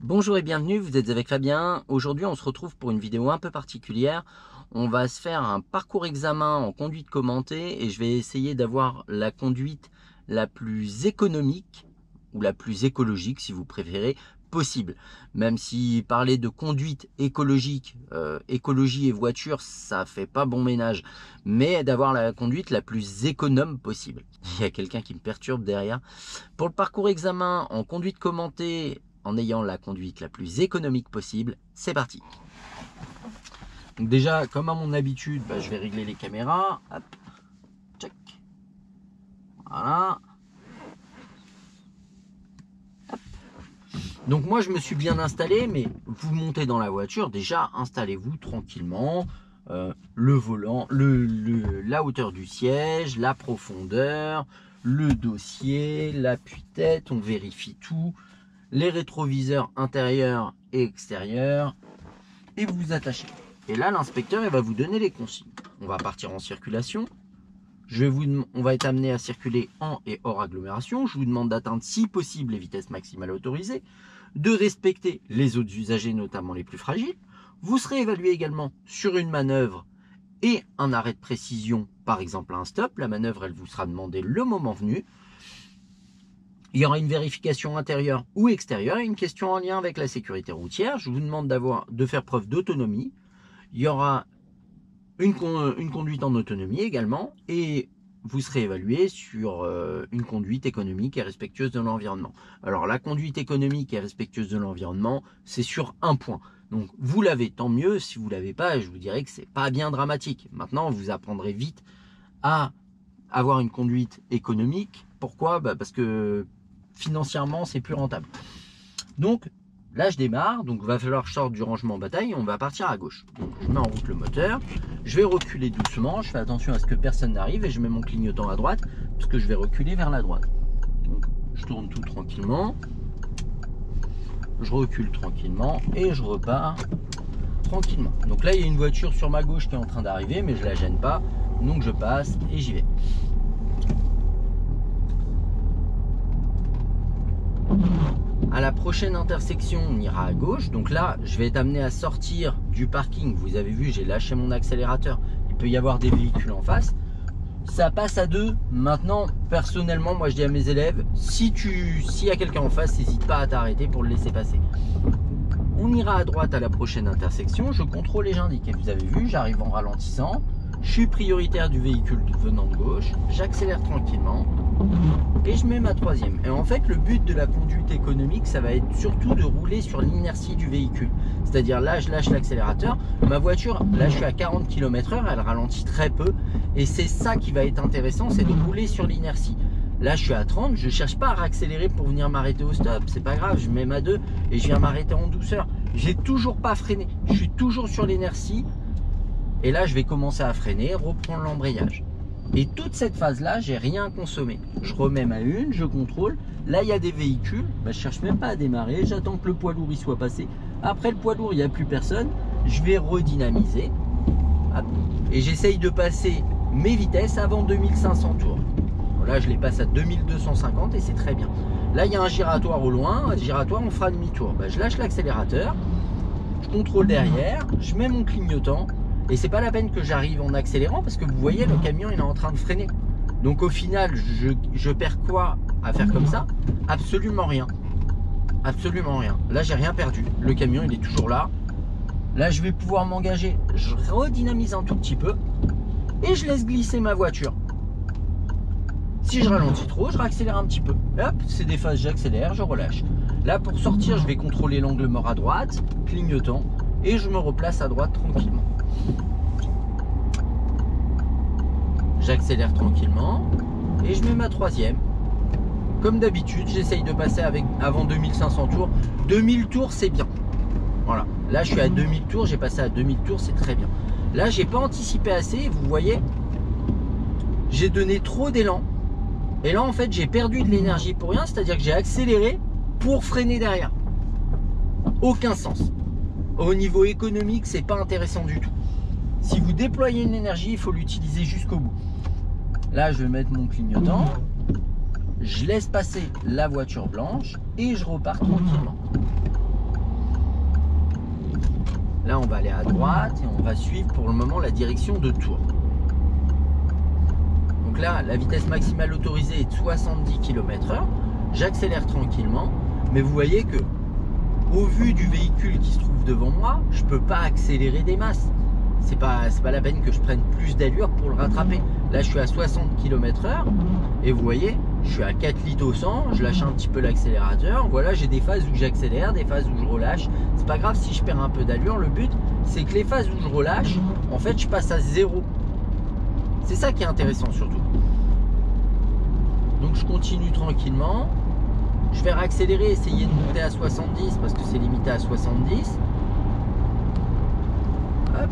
Bonjour et bienvenue, vous êtes avec Fabien. Aujourd'hui on se retrouve pour une vidéo un peu particulière. On va se faire un parcours examen en conduite commentée et je vais essayer d'avoir la conduite la plus économique ou la plus écologique si vous préférez possible. Même si parler de conduite écologique, euh, écologie et voiture, ça fait pas bon ménage. Mais d'avoir la conduite la plus économe possible. Il y a quelqu'un qui me perturbe derrière. Pour le parcours examen en conduite commentée, en ayant la conduite la plus économique possible, c'est parti. Donc déjà, comme à mon habitude, bah, je vais régler les caméras. Check. Voilà. Donc moi je me suis bien installé, mais vous montez dans la voiture, déjà installez-vous tranquillement. Euh, le volant, le, la hauteur du siège, la profondeur, le dossier, l'appui-tête, on vérifie tout, les rétroviseurs intérieurs et extérieurs, et vous vous attachez. Et là l'inspecteur va vous donner les consignes. On va partir en circulation. Je vous, on va être amené à circuler en et hors agglomération. Je vous demande d'atteindre si possible les vitesses maximales autorisées de respecter les autres usagers, notamment les plus fragiles. Vous serez évalué également sur une manœuvre et un arrêt de précision, par exemple un stop. La manœuvre, elle vous sera demandée le moment venu. Il y aura une vérification intérieure ou extérieure une question en lien avec la sécurité routière. Je vous demande d'avoir de faire preuve d'autonomie. Il y aura une, une conduite en autonomie également et vous serez évalué sur euh, une conduite économique et respectueuse de l'environnement. Alors la conduite économique et respectueuse de l'environnement, c'est sur un point. Donc vous l'avez, tant mieux. Si vous l'avez pas, je vous dirais que c'est pas bien dramatique. Maintenant, vous apprendrez vite à avoir une conduite économique. Pourquoi? Bah, Parce que financièrement, c'est plus rentable. Donc Là, je démarre, donc va falloir que je sorte du rangement bataille. On va partir à gauche. Je mets en route le moteur. Je vais reculer doucement. Je fais attention à ce que personne n'arrive et je mets mon clignotant à droite parce que je vais reculer vers la droite. Je tourne tout tranquillement. Je recule tranquillement et je repars tranquillement. Donc là, il y a une voiture sur ma gauche qui est en train d'arriver, mais je la gêne pas. Donc je passe et j'y vais. À la prochaine intersection, on ira à gauche. Donc là, je vais amené à sortir du parking. Vous avez vu, j'ai lâché mon accélérateur. Il peut y avoir des véhicules en face. Ça passe à deux. Maintenant, personnellement, moi je dis à mes élèves, si tu, s'il y a quelqu'un en face, n'hésite pas à t'arrêter pour le laisser passer. On ira à droite à la prochaine intersection. Je contrôle et j'indique. Vous avez vu, j'arrive en ralentissant. Je suis prioritaire du véhicule venant de gauche. J'accélère tranquillement et je mets ma troisième. Et en fait, le but de la conduite économique, ça va être surtout de rouler sur l'inertie du véhicule. C'est-à-dire là, je lâche l'accélérateur. Ma voiture, là, je suis à 40 km heure, elle ralentit très peu. Et c'est ça qui va être intéressant, c'est de rouler sur l'inertie. Là, je suis à 30, je cherche pas à accélérer pour venir m'arrêter au stop. C'est pas grave, je mets ma 2 et je viens m'arrêter en douceur. J'ai toujours pas freiné. Je suis toujours sur l'inertie. Et là, je vais commencer à freiner, reprendre l'embrayage. Et toute cette phase-là, j'ai rien consommé. Je remets ma une, je contrôle. Là, il y a des véhicules. Bah, je cherche même pas à démarrer. J'attends que le poids lourd y soit passé. Après le poids lourd, il n'y a plus personne. Je vais redynamiser. Et j'essaye de passer mes vitesses avant 2500 tours. Là, je les passe à 2250 et c'est très bien. Là, il y a un giratoire au loin. Giratoire, on fera demi-tour. Bah, je lâche l'accélérateur. Je contrôle derrière. Je mets mon clignotant et c'est pas la peine que j'arrive en accélérant parce que vous voyez, le camion il est en train de freiner. Donc au final, je, perds quoi à faire comme ça? Absolument rien. Absolument rien. Là, j'ai rien perdu. Le camion, il est toujours là. Là, je vais pouvoir m'engager. Je redynamise un tout petit peu et je laisse glisser ma voiture. Si je ralentis trop, je réaccélère un petit peu. Hop, c'est des phases, j'accélère, je relâche. Là, pour sortir, je vais contrôler l'angle mort à droite, clignotant, et je me replace à droite tranquillement. J'accélère tranquillement et je mets ma troisième. Comme d'habitude, j'essaye de passer avec avant 2500 tours. 2000 tours, c'est bien. Voilà. Là, je suis à 2000 tours. J'ai passé à 2000 tours, c'est très bien. Là, j'ai pas anticipé assez. Vous voyez, j'ai donné trop d'élan. Et là, en fait, j'ai perdu de l'énergie pour rien. C'est-à-dire que j'ai accéléré pour freiner derrière. Aucun sens. Au niveau économique, c'est pas intéressant du tout. Si vous déployez une énergie, il faut l'utiliser jusqu'au bout. Là, je vais mettre mon clignotant. Je laisse passer la voiture blanche et je repars tranquillement. Là, on va aller à droite et on va suivre pour le moment la direction de Tours. Donc là, la vitesse maximale autorisée est de 70 km/h. J'accélère tranquillement, mais vous voyez que au vu du véhicule qui se trouve devant moi, je ne peux pas accélérer des masses. C'est pas, pas la peine que je prenne plus d'allure pour le rattraper. Là, je suis à 60 km/h et vous voyez, je suis à 4 litres au 100, je lâche un petit peu l'accélérateur. Voilà, j'ai des phases où j'accélère, des phases où je relâche. C'est pas grave si je perds un peu d'allure. Le but, c'est que les phases où je relâche, en fait, je passe à zéro. C'est ça qui est intéressant surtout. Donc je continue tranquillement. Je vais réaccélérer, essayer de monter à 70 parce que c'est limité à 70.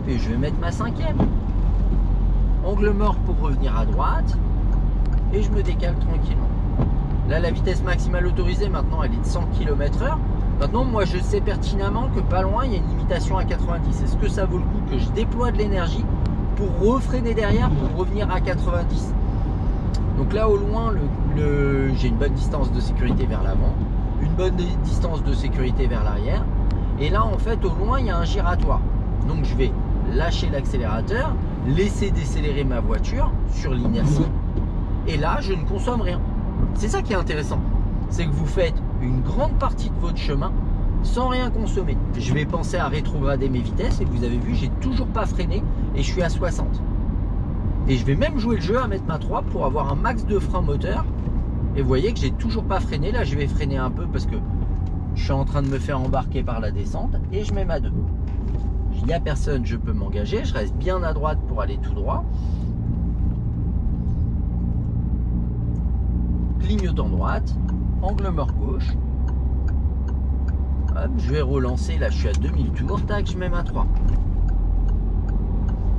Et je vais mettre ma cinquième. Angle mort pour revenir à droite. Et je me décale tranquillement. Là, la vitesse maximale autorisée, maintenant, elle est de 100 km/h. Maintenant, moi, je sais pertinemment que pas loin, il y a une limitation à 90. Est-ce que ça vaut le coup que je déploie de l'énergie pour refreiner derrière pour revenir à 90 donc là au loin, j'ai une bonne distance de sécurité vers l'avant, une bonne distance de sécurité vers l'arrière. Et là en fait au loin il y a un giratoire. Donc je vais lâcher l'accélérateur, laisser décélérer ma voiture sur l'inertie. Et là je ne consomme rien. C'est ça qui est intéressant. C'est que vous faites une grande partie de votre chemin sans rien consommer. Je vais penser à rétrograder mes vitesses et vous avez vu, j'ai toujours pas freiné et je suis à 60. Et je vais même jouer le jeu à mettre ma 3 pour avoir un max de frein moteur. Et vous voyez que j'ai toujours pas freiné. Là, je vais freiner un peu parce que je suis en train de me faire embarquer par la descente. Et je mets ma 2. Il n'y a personne, je peux m'engager. Je reste bien à droite pour aller tout droit. Clignotant droite. Angle mort gauche. Je vais relancer. Là, je suis à 2000 tours. Tac, je mets ma 3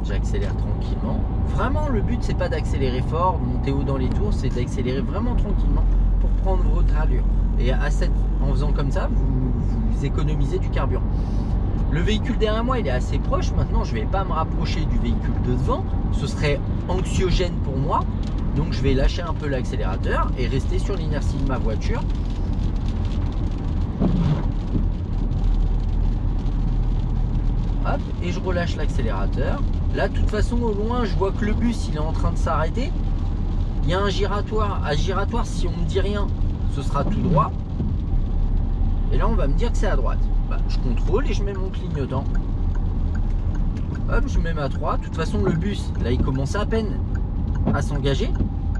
j'accélère tranquillement. Vraiment, le but, c'est pas d'accélérer fort, de monter haut dans les tours, c'est d'accélérer vraiment tranquillement pour prendre votre allure. Et à cette, en faisant comme ça, vous, économisez du carburant. Le véhicule derrière moi, il est assez proche. Maintenant, je ne vais pas me rapprocher du véhicule de devant. Ce serait anxiogène pour moi. Donc, je vais lâcher un peu l'accélérateur et rester sur l'inertie de ma voiture. Hop, et je relâche l'accélérateur. Là, de toute façon, au loin, je vois que le bus, il est en train de s'arrêter. Il y a un giratoire. À giratoire, si on me dit rien, ce sera tout droit. Et là, on va me dire que c'est à droite. Bah, je contrôle et je mets mon clignotant. Hop, je mets ma 3. De toute façon, le bus, là, il commence à peine à s'engager.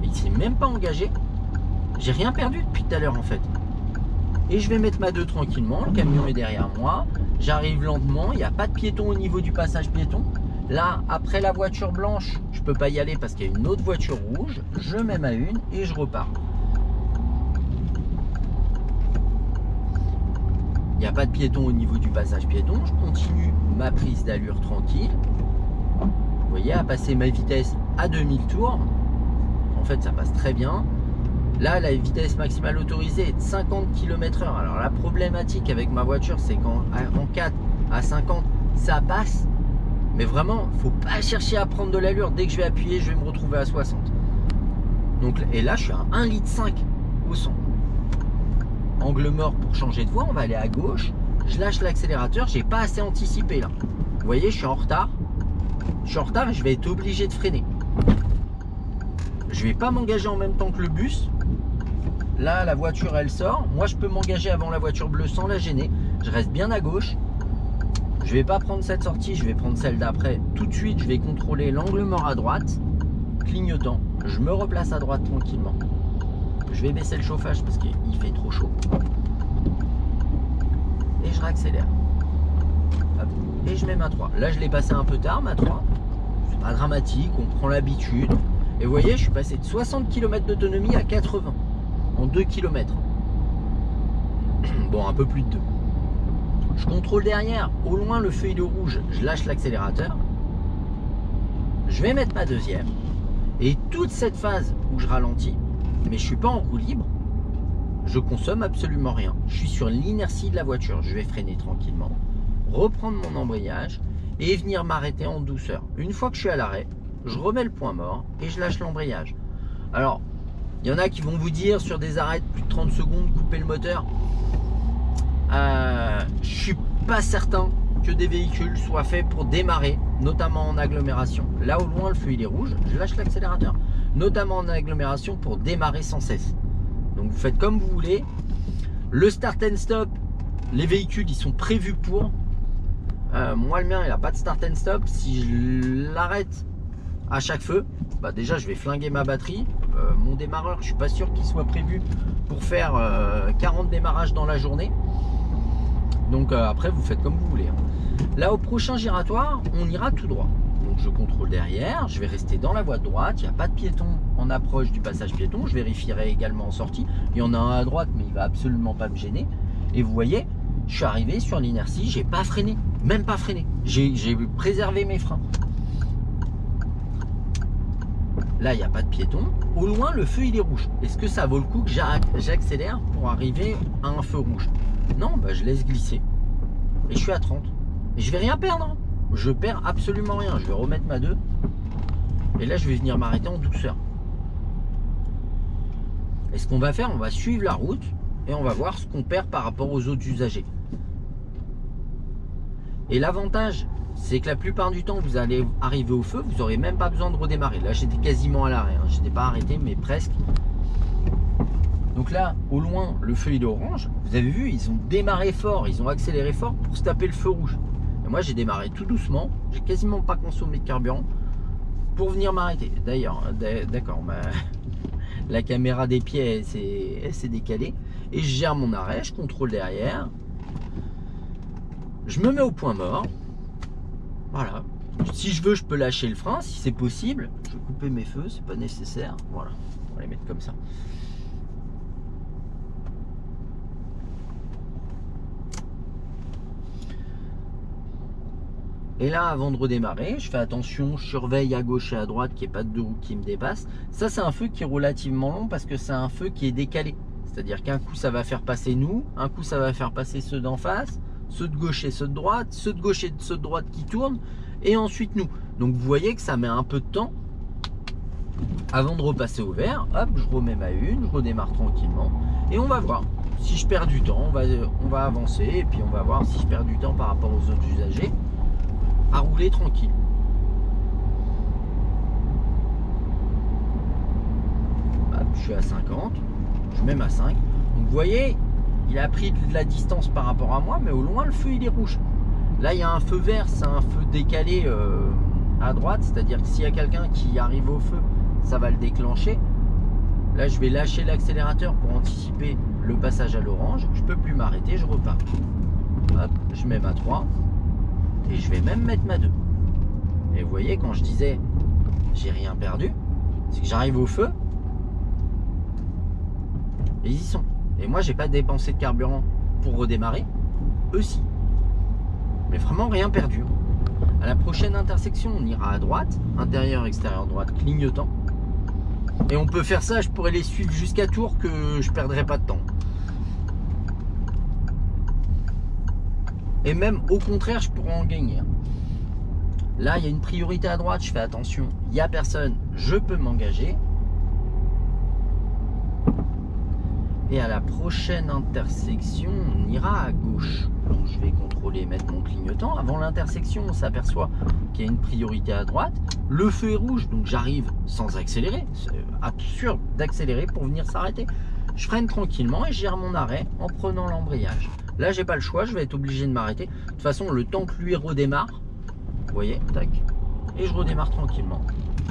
Il s'est même pas engagé. J'ai rien perdu depuis tout à l'heure, en fait. Et je vais mettre ma 2 tranquillement. Le camion est derrière moi. J'arrive lentement. Il n'y a pas de piéton au niveau du passage piéton. Là, après la voiture blanche, je peux pas y aller parce qu'il y a une autre voiture rouge. Je mets ma une et je repars. Il n'y a pas de piéton au niveau du passage piéton. Je continue ma prise d'allure tranquille. Vous voyez, à passer ma vitesse à 2000 tours. En fait, ça passe très bien. Là, la vitesse maximale autorisée est de 50 km/h. Alors, la problématique avec ma voiture, c'est qu'en 4 à 50, ça passe. Mais vraiment, faut pas chercher à prendre de l'allure. Dès que je vais appuyer, je vais me retrouver à 60. Donc, et là, je suis à 1,5 litre au 100. Angle mort pour changer de voie, on va aller à gauche. Je lâche l'accélérateur, j'ai pas assez anticipé là. Vous voyez, je suis en retard. Je suis en retard et je vais être obligé de freiner. Je vais pas m'engager en même temps que le bus. Là, la voiture, elle sort. Moi, je peux m'engager avant la voiture bleue sans la gêner. Je reste bien à gauche. Je vais pas prendre cette sortie, je vais prendre celle d'après. Tout de suite, je vais contrôler l'angle mort à droite, clignotant. Je me replace à droite tranquillement. Je vais baisser le chauffage parce qu'il fait trop chaud. Et je réaccélère. Et je mets ma 3. Là, je l'ai passé un peu tard, ma 3. C'est pas dramatique, on prend l'habitude. Et vous voyez, je suis passé de 60 km d'autonomie à 80 en 2 km. Bon, un peu plus de 2. Je contrôle derrière. Au loin, le feu il rouge. Je lâche l'accélérateur. Je vais mettre ma deuxième. Et toute cette phase où je ralentis, mais je suis pas en roue libre, je consomme absolument rien. Je suis sur l'inertie de la voiture. Je vais freiner tranquillement, reprendre mon embrayage et venir m'arrêter en douceur. Une fois que je suis à l'arrêt, je remets le point mort et je lâche l'embrayage. Alors, il y en a qui vont vous dire sur des arrêts de plus de 30 secondes, couper le moteur. Euh, je suis pas certain que des véhicules soient faits pour démarrer, notamment en agglomération. Là au loin, le feu il est rouge, je lâche l'accélérateur, notamment en agglomération pour démarrer sans cesse. Donc vous faites comme vous voulez. Le start and stop, les véhicules ils sont prévus pour. Euh, moi le mien il n'a pas de start and stop. Si je l'arrête à chaque feu, bah déjà je vais flinguer ma batterie. Euh, mon démarreur, je suis pas sûr qu'il soit prévu pour faire 40 euh, démarrages dans la journée. Donc après vous faites comme vous voulez. Hein. Là au prochain giratoire, on ira tout droit. Je contrôle derrière, je vais rester dans la voie droite, il n'y a pas de piéton en approche du passage piéton, je vérifierai également en sortie. Il y en a un à droite mais il va absolument pas me gêner. Et vous voyez, je suis arrivé sur l'inertie, j'ai pas freiné, même pas freiné. J'ai préservé mes freins. Là, il n'y a pas de piéton. Au loin, le feu, il est rouge. Est-ce que ça vaut le coup que j'accélère pour arriver à un feu rouge? Non, bah, je laisse glisser. Et je suis à 30. Et je vais rien perdre. Je perds absolument rien. Je vais remettre ma 2. Et là, je vais venir m'arrêter en douceur. Et ce qu'on va faire, on va suivre la route et on va voir ce qu'on perd par rapport aux autres usagers. Et l'avantage, c'est que la plupart du temps, vous allez arriver au feu, vous n'aurez même pas besoin de redémarrer. Là, j'étais quasiment à l'arrêt. Hein. Je n'étais pas arrêté, mais presque. Donc là, au loin, le feu est orange. Vous avez vu, ils ont démarré fort, ils ont accéléré fort pour se taper le feu rouge. Moi, j'ai démarré tout doucement. J'ai quasiment pas consommé de carburant pour venir m'arrêter. D'ailleurs, d'accord, la caméra des pieds, elle s'est décalée. Et je gère mon arrêt, je contrôle derrière. Je me mets au point mort. Voilà. Si je veux, je peux lâcher le frein, si c'est possible. Je vais couper mes feux, c'est pas nécessaire. Voilà, on va les mettre comme ça. Et là, avant de redémarrer, je fais attention, je surveille à gauche et à droite qu'il n'y ait pas de deux qui me dépassent. Ça, c'est un feu qui est relativement long parce que c'est un feu qui est décalé. C'est-à-dire qu'un coup, ça va faire passer nous, un coup, ça va faire passer ceux d'en face, ceux de gauche et ceux de droite, ceux de gauche et ceux de droite qui tournent, et ensuite nous. Donc vous voyez que ça met un peu de temps avant de repasser au vert. Hop, je remets ma une, je redémarre tranquillement, et on va voir. Si je perds du temps, on va, on va avancer, et puis on va voir si je perds du temps par rapport aux autres usagers, à rouler tranquille. Je suis à 50, je mets ma 5. Donc vous voyez, il a pris de la distance par rapport à moi, mais au loin, le feu, il est rouge. Là, il y a un feu vert, c'est un feu décalé euh, à droite, c'est-à-dire que s'il y a quelqu'un qui arrive au feu, ça va le déclencher. Là, je vais lâcher l'accélérateur pour anticiper le passage à l'orange. Je peux plus m'arrêter, je repars. Je mets ma 3 et je vais même mettre ma 2. Et vous voyez, quand je disais j'ai rien perdu, c'est que j'arrive au feu et ils y sont. Et moi, j'ai pas dépensé de carburant pour redémarrer. Eux, si. Mais vraiment rien perdu. À la prochaine intersection, on ira à droite, intérieur, extérieur, droite, clignotant. Et on peut faire ça, je pourrais les suivre jusqu'à Tours que je perdrai pas de temps. Et même au contraire, je pourrais en gagner. Là, il y a une priorité à droite, je fais attention, il n'y a personne, je peux m'engager. Et à la prochaine intersection, on ira à gauche. Donc je vais contrôler, mettre mon clignotant. Avant l'intersection, on s'aperçoit qu'il y a une priorité à droite. Le feu est rouge, donc j'arrive sans accélérer. C'est absurde d'accélérer pour venir s'arrêter. Je freine tranquillement et je gère mon arrêt en prenant l'embrayage. Là, j'ai pas le choix, je vais être obligé de m'arrêter. De toute façon, le temps que lui redémarre, vous voyez, tac, et je redémarre tranquillement.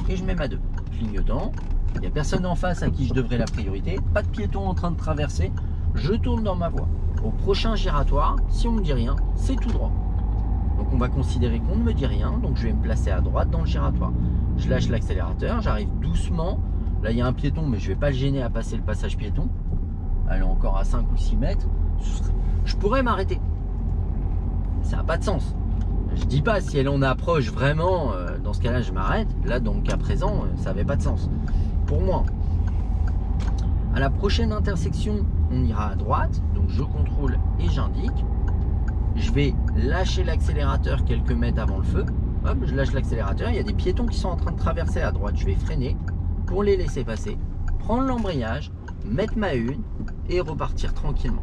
Et je mets ma 2. Clignotant, il n'y a personne en face à qui je devrais la priorité, pas de piéton en train de traverser, je tourne dans ma voie. Au prochain giratoire, si on ne me dit rien, c'est tout droit. Donc on va considérer qu'on ne me dit rien, donc je vais me placer à droite dans le giratoire. Je lâche l'accélérateur, j'arrive doucement. Là il y a un piéton, mais je ne vais pas le gêner à passer le passage piéton. Elle est encore à 5 ou 6 mètres. Je pourrais m'arrêter. Ça n'a pas de sens. Je dis pas si elle en approche vraiment, euh, dans ce cas-là je m'arrête. Là donc cas présent, euh, ça n'avait pas de sens pour moi. À la prochaine intersection, on ira à droite, donc je contrôle et j'indique. Je vais lâcher l'accélérateur quelques mètres avant le feu. Hop, je lâche l'accélérateur. Il y a des piétons qui sont en train de traverser à droite. Je vais freiner pour les laisser passer, prendre l'embrayage, mettre ma une et repartir tranquillement.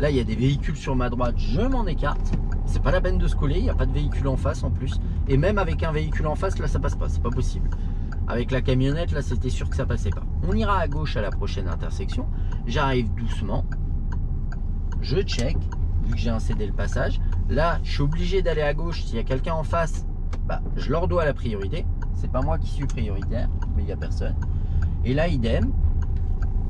Là, il y a des véhicules sur ma droite, je m'en écarte. C'est pas la peine de se coller, il n'y a pas de véhicule en face en plus. Et même avec un véhicule en face, là, ça passe pas, c'est pas possible. Avec la camionnette, là, c'était sûr que ça passait pas. On ira à gauche à la prochaine intersection. J'arrive doucement. Je check, vu que j'ai incédé le passage. Là, je suis obligé d'aller à gauche. S'il y a quelqu'un en face, bah, je leur dois la priorité. C'est pas moi qui suis prioritaire, mais il n'y a personne. Et là, idem,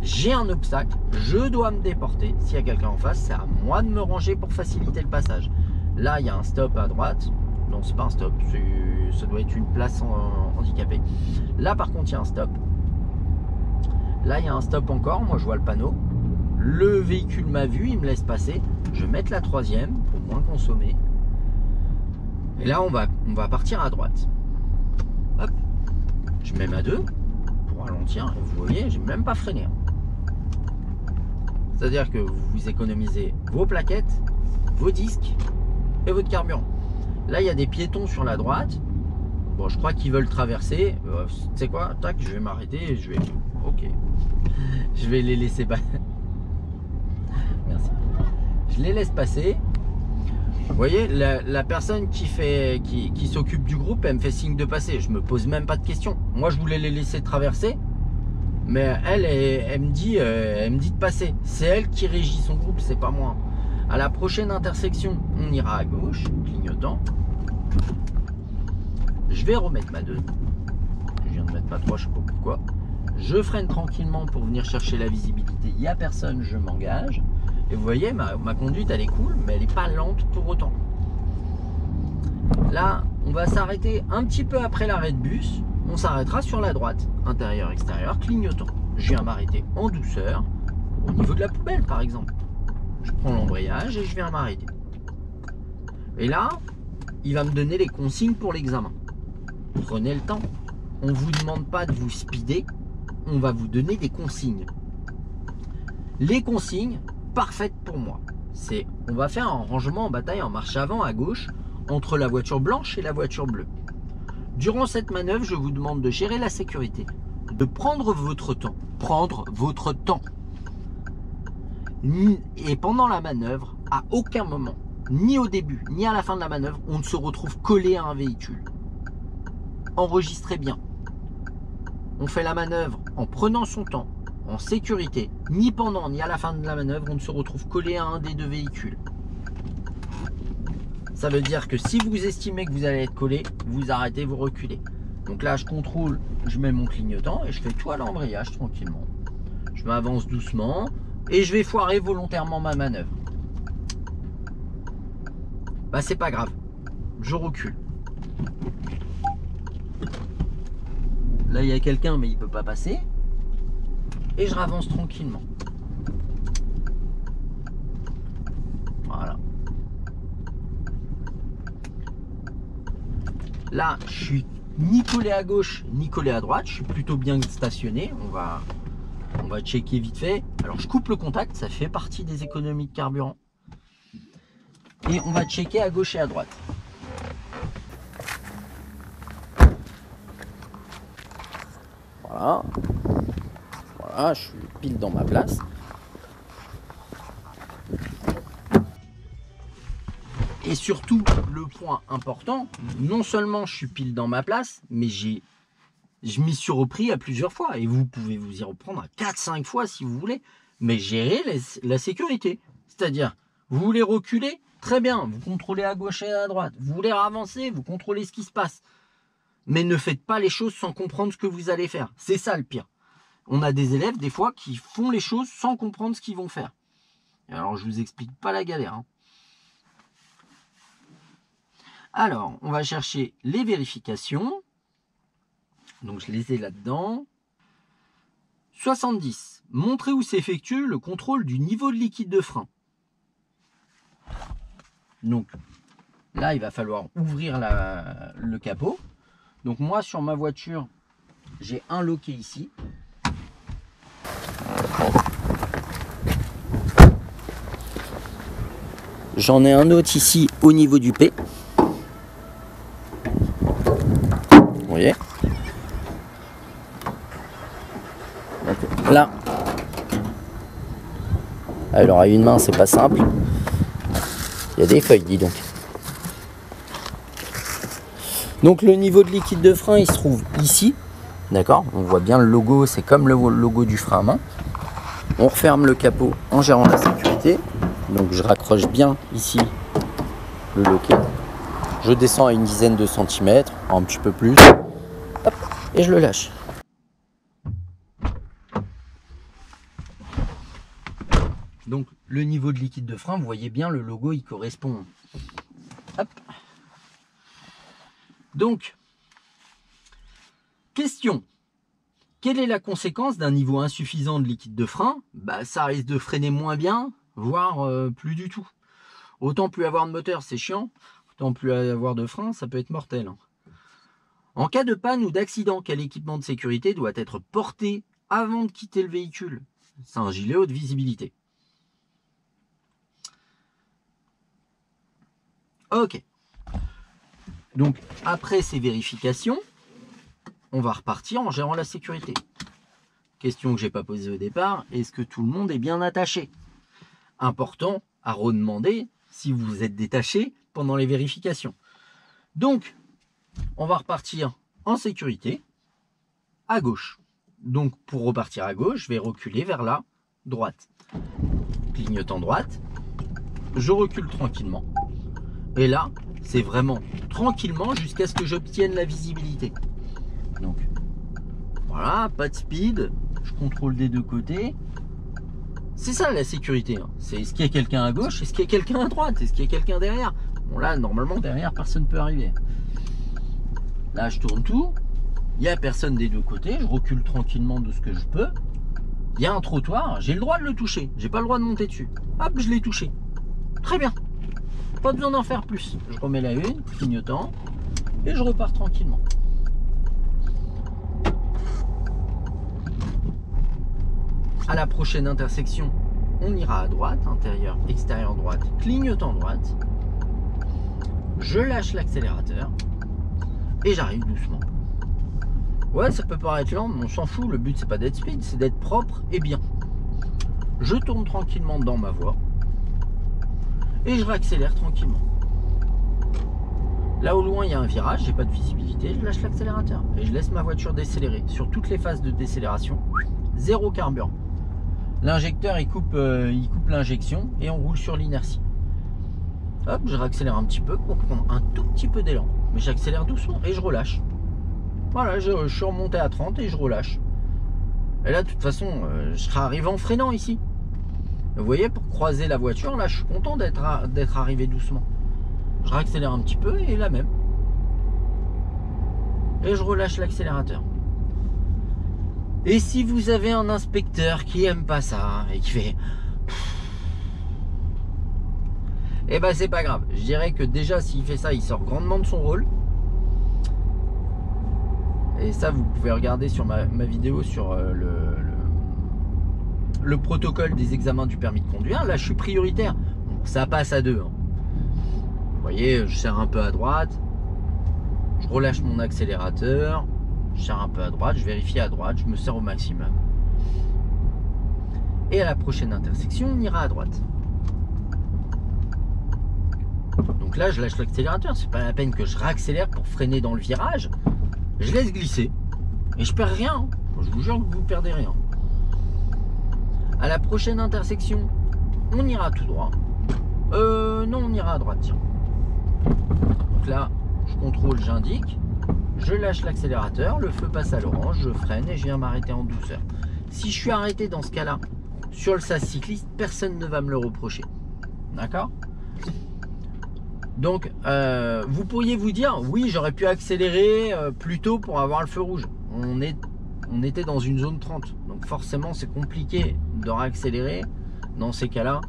j'ai un obstacle, je dois me déporter. S'il y a quelqu'un en face, c'est à moi de me ranger pour faciliter le passage. Là, il y a un stop à droite. Non, c'est pas un stop, ça doit être une place handicapée. Là, par contre, il y a un stop. Là, il y a un stop encore. Moi, je vois le panneau. Le véhicule m'a vu, il me laisse passer. Je vais mettre la troisième pour moins consommer. Et là, on va, on va partir à droite. Hop. Je mets ma 2 pour ralentir. Vous voyez, j'ai même pas freiné. C'est-à-dire que vous économisez vos plaquettes, vos disques et votre carburant. Là, il y a des piétons sur la droite. Bon, je crois qu'ils veulent traverser. Euh, tu sais quoi? Tac, je vais m'arrêter. Je vais. Ok. Je vais les laisser passer. Merci. Je les laisse passer. Vous voyez, la, personne qui, qui s'occupe du groupe, elle me fait signe de passer. Je me pose même pas de questions. Moi, je voulais les laisser traverser, mais elle, elle, me dit, euh, elle me dit de passer. C'est elle qui régit son groupe, c'est pas moi. À la prochaine intersection, on ira à gauche, clignotant. Je vais remettre ma 2. Je viens de mettre ma 3, je sais pas pourquoi. Je freine tranquillement pour venir chercher la visibilité. Il n'y a personne, je m'engage. Et vous voyez, ma, conduite, elle est cool, mais elle n'est pas lente pour autant. Là, on va s'arrêter un petit peu après l'arrêt de bus. On s'arrêtera sur la droite, intérieur, extérieur, clignotant. Je viens m'arrêter en douceur, au niveau de la poubelle par exemple. Je prends l'embrayage et je viens m'arrêter. Et là, il va me donner les consignes pour l'examen. Prenez le temps. On ne vous demande pas de vous speeder, on va vous donner des consignes. Les consignes, parfaite pour moi. C'est on va faire un rangement en bataille en marche avant à gauche entre la voiture blanche et la voiture bleue. Durant cette manœuvre, je vous demande de gérer la sécurité, de prendre votre temps, prendre votre temps. Et pendant la manœuvre, à aucun moment, ni au début, ni à la fin de la manœuvre, on ne se retrouve collé à un véhicule. Enregistrez bien. On fait la manœuvre en prenant son temps, en sécurité, ni pendant ni à la fin de la manœuvre, on ne se retrouve collé à un des deux véhicules. Ça veut dire que si vous estimez que vous allez être collé, vous arrêtez, vous reculez. Donc là, je contrôle, je mets mon clignotant et je fais tout à l'embrayage tranquillement. Je m'avance doucement et je vais foirer volontairement ma manœuvre. Bah c'est pas grave, je recule. Là, il y a quelqu'un, mais il peut pas passer et je ravance tranquillement. Voilà. Là, je suis ni collé à gauche ni collé à droite. Je suis plutôt bien stationné. On va, on va checker vite fait. Alors, je coupe le contact. Ça fait partie des économies de carburant. Et on va checker à gauche et à droite. Voilà. Ah, je suis pile dans ma place. Et surtout, le point important, non seulement je suis pile dans ma place, mais j'ai je m'y suis repris à plusieurs fois. Et vous pouvez vous y reprendre à 4-5 fois si vous voulez. Mais gérer la sécurité. C'est-à-dire, vous voulez reculer Très bien, vous contrôlez à gauche et à droite. Vous voulez avancer Vous contrôlez ce qui se passe. Mais ne faites pas les choses sans comprendre ce que vous allez faire. C'est ça le pire on a des élèves des fois qui font les choses sans comprendre ce qu'ils vont faire. Alors je vous explique pas la galère. Hein. Alors, on va chercher les vérifications. Donc je les ai là-dedans. 70. Montrer où s'effectue le contrôle du niveau de liquide de frein. Donc là, il va falloir ouvrir le capot. Donc moi, sur ma voiture, j'ai un loquet ici. J'en ai un autre ici au niveau du P. Là, Alors à une main, c'est pas simple. Il y a des feuilles, dis donc. Donc le niveau de liquide de frein, il se trouve ici. D'accord On voit bien le logo, c'est comme le logo du frein à main. On referme le capot en gérant la sécurité. Donc je raccroche bien ici le loquet. Je descends à une dizaine de centimètres, un petit peu plus. Et je le lâche. Donc le niveau de liquide de frein, vous voyez bien le logo, il correspond. Donc, question. Quelle est la conséquence d'un niveau insuffisant de liquide de frein? Bah, Ça risque de freiner moins bien, voire euh, plus du tout. Autant plus avoir de moteur, c'est chiant. Autant plus avoir de frein, ça peut être mortel. En cas de panne ou d'accident, quel équipement de sécurité doit être porté avant de quitter le véhicule? C'est un gilet haute visibilité. Ok. Donc après ces vérifications, on va repartir en gérant la sécurité. Question que j'ai pas posée au départ, est-ce que tout le monde est bien attaché? Important à redemander si vous êtes détaché pendant les vérifications. Donc, on va repartir en sécurité à gauche. Donc, pour repartir à gauche, je vais reculer vers la droite. Clignotant droite, je recule tranquillement. Et là, c'est vraiment tranquillement jusqu'à ce que j'obtienne la visibilité. Donc, voilà, pas de speed. Je contrôle des deux côtés. C'est ça la sécurité. Hein. C'est est-ce qu'il y a quelqu'un à gauche, est-ce qu'il y a quelqu'un à droite, est-ce qu'il y a quelqu'un derrière. Bon là, normalement, derrière, personne ne peut arriver. Là, je tourne tout. Il n'y a personne des deux côtés. Je recule tranquillement de ce que je peux. Il y a un trottoir. J'ai le droit de le toucher. J'ai pas le droit de monter dessus. Hop, je l'ai touché. Très bien. Pas besoin d'en faire plus. Je remets la une, clignotant, et je repars tranquillement. À la prochaine intersection, on ira à droite, intérieur, extérieur droite, clignotant droite. Je lâche l'accélérateur et j'arrive doucement. Ouais, ça peut paraître lent, mais on s'en fout. Le but, c'est pas d'être speed, c'est d'être propre et bien. Je tourne tranquillement dans ma voie et je réaccélère tranquillement. Là au loin il y a un virage, j'ai pas de visibilité, je lâche l'accélérateur et je laisse ma voiture décélérer. Sur toutes les phases de décélération, zéro carburant. L'injecteur il coupe, euh, l'injection et on roule sur l'inertie. Hop, je réaccélère un petit peu pour prendre un tout petit peu d'élan. Mais j'accélère doucement et je relâche. Voilà, je, suis remonté à 30 et je relâche. Et là, de toute façon, euh, je serai arrivé en freinant ici. Vous voyez, pour croiser la voiture, là, je suis content d'être arrivé doucement. Je réaccélère un petit peu et la même. Et je relâche l'accélérateur. Et si vous avez un inspecteur qui aime pas ça et qui fait eh ben c'est pas grave. Je dirais que déjà s'il fait ça, il sort grandement de son rôle. Et ça, vous pouvez regarder sur ma, vidéo sur euh, le, le protocole des examens du permis de conduire, là je suis prioritaire. ça passe à deux. Hein. Vous voyez, je serre un peu à droite, je relâche mon accélérateur, je serre un peu à droite, je vérifie à droite, je me serre au maximum. Et à la prochaine intersection, on ira à droite. Donc là, je lâche l'accélérateur. C'est pas la peine que je réaccélère pour freiner dans le virage. Je laisse glisser. Et je perds rien. Je vous jure que vous perdez rien. À la prochaine intersection, on ira tout droit. Euh, non, on ira à droite, tiens. Donc là, je contrôle, j'indique. Je lâche l'accélérateur, le feu passe à l'orange, je freine et je viens m'arrêter en douceur. Si je suis arrêté dans ce cas-là, sur le sas cycliste, personne ne va me le reprocher. D'accord? Donc, euh, vous pourriez vous dire, oui, j'aurais pu accélérer euh, plus tôt pour avoir le feu rouge. On était dans une zone 30. Donc forcément, c'est compliqué de réaccélérer. Dans ces cas-là,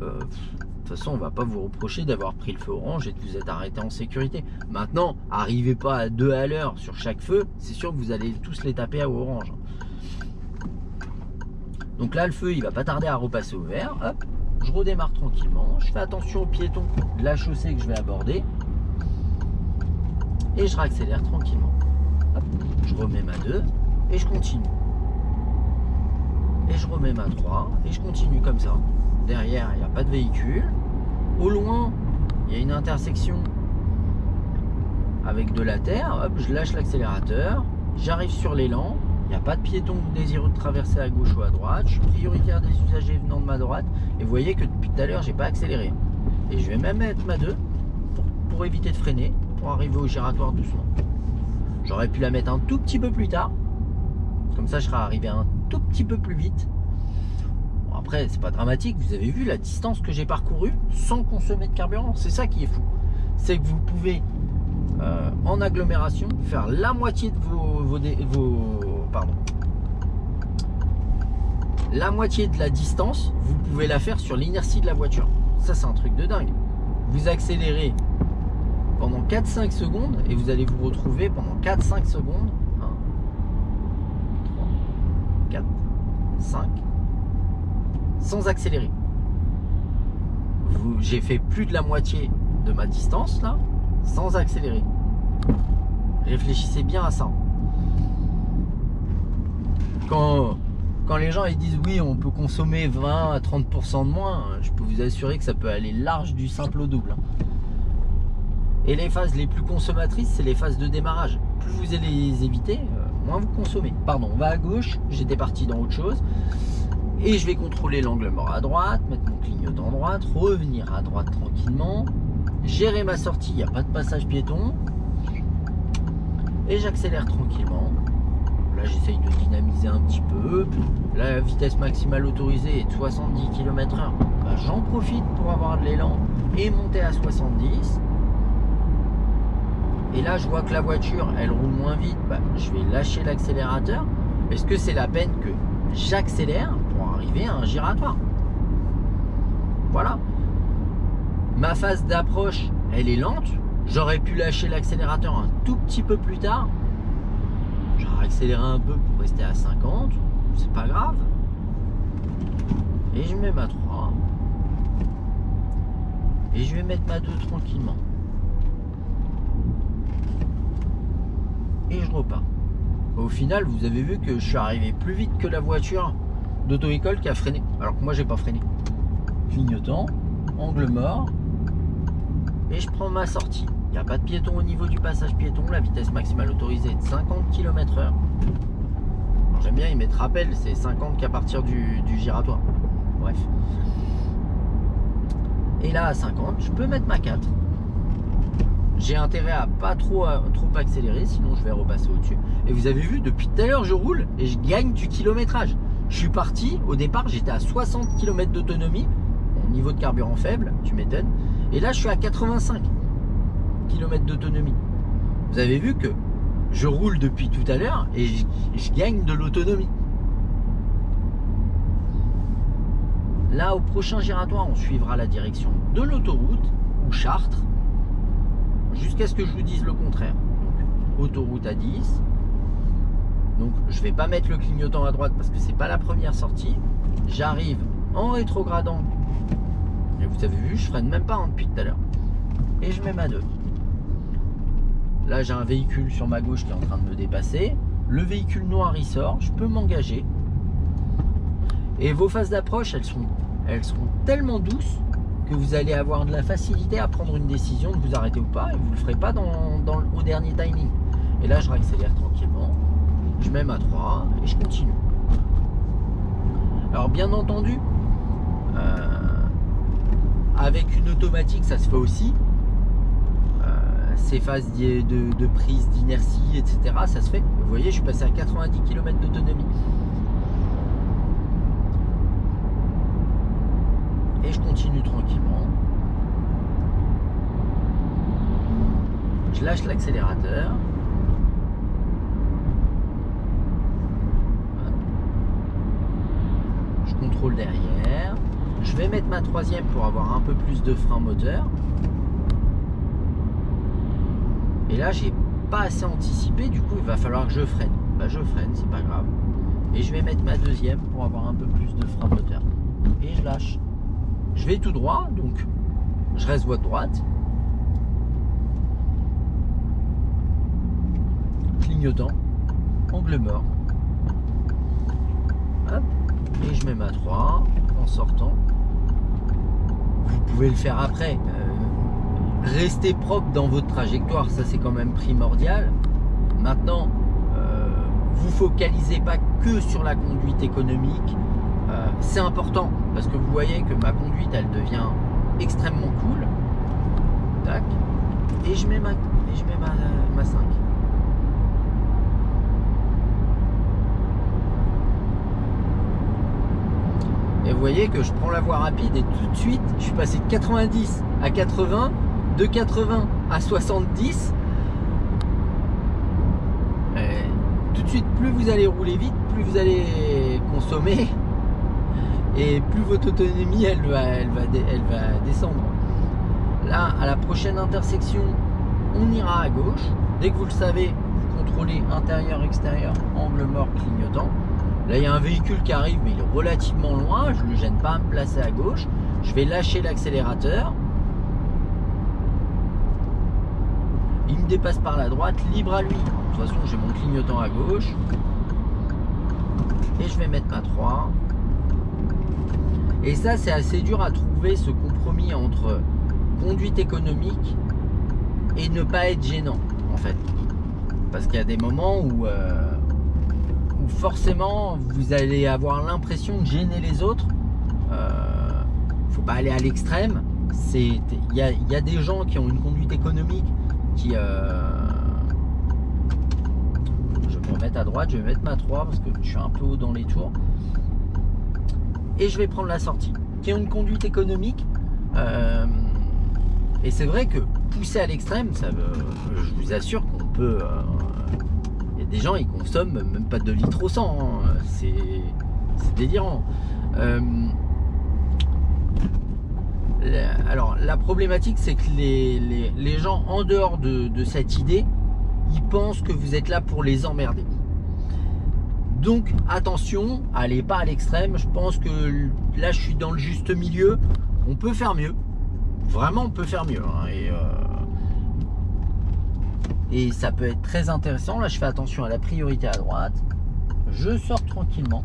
euh, de toute façon, on va pas vous reprocher d'avoir pris le feu orange et de vous être arrêté en sécurité. Maintenant, arrivez pas à deux à l'heure sur chaque feu. C'est sûr que vous allez tous les taper à orange. Donc là, le feu, il va pas tarder à repasser au vert. Hop, je redémarre tranquillement. Je fais attention aux piétons de la chaussée que je vais aborder. Et je réaccélère tranquillement. Je remets ma 2 et je continue. Et je remets ma 3 et je continue comme ça. derrière, il n'y a pas de véhicule. Au loin, il y a une intersection avec de la terre. Je lâche l'accélérateur. J'arrive sur l'élan. Il n'y a pas de piéton désireux de traverser à gauche ou à droite. Je suis prioritaire des usagers venant de ma droite. Et vous voyez que depuis tout à l'heure, j'ai pas accéléré. Et je vais même mettre ma 2 pour, éviter de freiner, pour arriver au giratoire doucement. J'aurais pu la mettre un tout petit peu plus tard. Comme ça, je serais arrivé un tout petit peu plus vite. Bon, après, c'est pas dramatique. Vous avez vu la distance que j'ai parcourue sans consommer de carburant. C'est ça qui est fou. C'est que vous pouvez, euh, en agglomération, faire la moitié de vos, vos la moitié de la distance, vous pouvez la faire sur l'inertie de la voiture. Ça, c'est un truc de dingue. Vous accélérez pendant 4-5 secondes et vous allez vous retrouver pendant 4-5 secondes 4, 5, sans accélérer. J'ai fait plus de la moitié de ma distance là, sans accélérer. Réfléchissez bien à ça. Quand, les gens ils disent oui, on peut consommer 20 à 30% de moins, je peux vous assurer que ça peut aller large du simple au double. Hein. Et les phases les plus consommatrices, c'est les phases de démarrage. Plus vous allez les éviter, euh, moins vous consommez. Pardon, on va à gauche, j'étais parti dans autre chose. Et je vais contrôler l'angle mort à droite, mettre mon clignotant droite, revenir à droite tranquillement, gérer ma sortie, il n'y a pas de passage piéton. Et j'accélère tranquillement. Là, j'essaye de dynamiser un petit peu. La vitesse maximale autorisée est de 70 km/h. Bah, j'en profite pour avoir de l'élan et monter à 70. Et là, je vois que la voiture, elle roule moins vite. Bah, je vais lâcher l'accélérateur. Est-ce que c'est la peine que j'accélère pour arriver à un giratoire? Voilà. Ma phase d'approche, elle est lente. J'aurais pu lâcher l'accélérateur un tout petit peu plus tard. Accéléré un peu pour rester à 50. C'est pas grave. Et je mets ma 3. Et je vais mettre ma 2 tranquillement. et je repars. Au final, vous avez vu que je suis arrivé plus vite que la voiture d'auto-école qui a freiné. Alors que moi, j'ai pas freiné. Clignotant, angle mort, et je prends ma sortie. Il n'y a pas de piéton au niveau du passage piéton. La vitesse maximale autorisée est de 50 km/h. J'aime bien, ils mettent rappel, c'est 50 qu'à partir du, du giratoire. Bref. Et là, à 50, je peux mettre ma 4 j'ai intérêt à pas trop, trop accélérer, sinon je vais repasser au-dessus. Et vous avez vu, depuis tout à l'heure, je roule et je gagne du kilométrage. Je suis parti, au départ, j'étais à 60 km d'autonomie, au niveau de carburant faible, tu m'étonnes. Et là, je suis à 85 km d'autonomie. Vous avez vu que je roule depuis tout à l'heure et je gagne de l'autonomie. Là, au prochain giratoire, on suivra la direction de l'autoroute ou Chartres jusqu'à ce que je vous dise le contraire. Donc, autoroute à 10. Donc je vais pas mettre le clignotant à droite parce que c'est pas la première sortie. J'arrive en rétrogradant. Et vous avez vu, je freine même pas hein, depuis tout à l'heure. Et je mets ma 2. Là j'ai un véhicule sur ma gauche qui est en train de me dépasser. Le véhicule noir il sort, je peux m'engager. Et vos phases d'approche, elles sont, elles seront tellement douces que vous allez avoir de la facilité à prendre une décision de vous arrêter ou pas et vous ne le ferez pas dans, au dernier timing. Et là, je réaccélère tranquillement, je mets ma 3 et je continue. Alors, bien entendu, euh, avec une automatique, ça se fait aussi. Ces phases de, de prise d'inertie, etc., ça se fait. Vous voyez, je suis passé à 90 km d'autonomie. et je continue tranquillement. Je lâche l'accélérateur. Je contrôle derrière. Je vais mettre ma troisième pour avoir un peu plus de frein moteur. Et là, j'ai pas assez anticipé, du coup, il va falloir que je freine. Bah, je freine, c'est pas grave. Et je vais mettre ma deuxième pour avoir un peu plus de frein moteur. Et je lâche je vais tout droit, donc je reste voie droite. Clignotant, angle mort. Hop, et je mets ma 3 en sortant. vous pouvez le faire après. Restez propre dans votre trajectoire, ça c'est quand même primordial. Maintenant, euh, vous focalisez pas que sur la conduite économique. Euh, c'est important parce que vous voyez que ma conduite elle devient extrêmement cool. Tac. Et je mets ma 5. Et vous voyez que je prends la voie rapide et tout de suite, je suis passé de 90 à 80, de 80 à 70. Et tout de suite, plus vous allez rouler vite, plus vous allez consommer et plus votre autonomie elle va, elle va, elle va descendre. Là, à la prochaine intersection, on ira à gauche. Dès que vous le savez, vous contrôlez intérieur, extérieur, angle mort, clignotant. Là, il y a un véhicule qui arrive, mais il est relativement loin. Je ne le gêne pas à me placer à gauche. Je vais lâcher l'accélérateur. Il me dépasse par la droite, libre à lui. De toute façon, j'ai mon clignotant à gauche. Et je vais mettre ma 3. Et ça, c'est assez dur à trouver ce compromis entre conduite économique et ne pas être gênant, en fait. Parce qu'il y a des moments où... Euh, forcément vous allez avoir l'impression de gêner les autres. Euh, faut pas aller à l'extrême. il y a, des gens qui ont une conduite économique qui euh, je vais me mettre à droite, je vais mettre ma 3 parce que je suis un peu haut dans les tours et je vais prendre la sortie qui ont une conduite économique euh, et c'est vrai que pousser à l'extrême ça je vous assure qu'on peut euh, des gens, ils consomment même pas de litres au 100. Hein. C'est délirant. Alors, la problématique, c'est que les, gens, en dehors de, cette idée, ils pensent que vous êtes là pour les emmerder. Donc, attention, allez pas à l'extrême. Je pense que là, je suis dans le juste milieu. On peut faire mieux. Vraiment, on peut faire mieux. Hein. Et, euh, et ça peut être très intéressant. Là, je fais attention à la priorité à droite. Je sors tranquillement.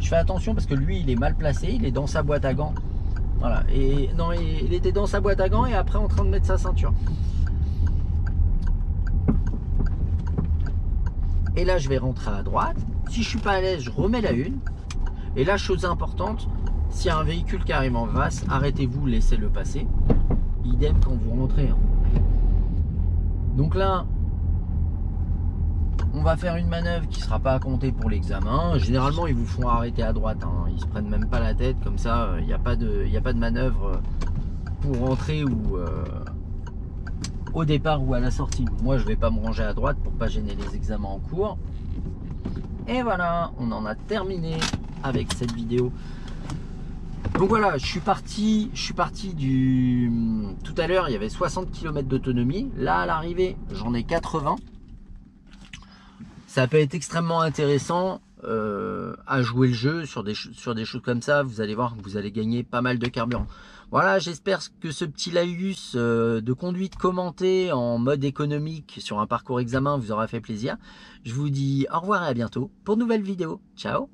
Je fais attention parce que lui, il est mal placé. Il est dans sa boîte à gants. Voilà. Et non, il était dans sa boîte à gants et après en train de mettre sa ceinture. Et là, je vais rentrer à droite. Si je suis pas à l'aise, je remets la une. Et là, chose importante, s'il y a un véhicule qui arrive en face, arrêtez-vous, laissez-le passer. Idem quand vous rentrez. Hein. Donc là, on va faire une manœuvre qui ne sera pas comptée pour l'examen. Généralement, ils vous font arrêter à droite. Hein. Ils se prennent même pas la tête. Comme ça, il n'y a, pas de, a pas de manœuvre pour rentrer ou euh, au départ ou à la sortie. Moi, je ne vais pas me ranger à droite pour pas gêner les examens en cours. Et voilà, on en a terminé avec cette vidéo. Donc voilà, je suis parti, je suis parti du... Tout à l'heure, il y avait 60 km d'autonomie. Là, à l'arrivée, j'en ai 80. Ça peut être extrêmement intéressant euh, à jouer le jeu sur des, sur des choses comme ça. Vous allez voir que vous allez gagner pas mal de carburant. Voilà, j'espère que ce petit laïus euh, de conduite commentée en mode économique sur un parcours examen vous aura fait plaisir. Je vous dis au revoir et à bientôt pour de nouvelles vidéos. Ciao